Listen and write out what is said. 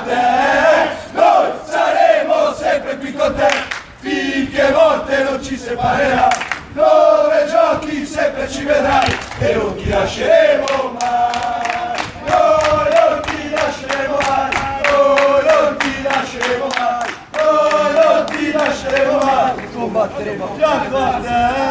a te, noi saremo sempre qui con te, finché morte non ci separerà, dove giochi sempre ci vedrai. E non ti lasceremo mai, noi non ti lasceremo mai, noi non ti lasceremo mai, noi non ti lasceremo mai, combatteremo a fianco a te.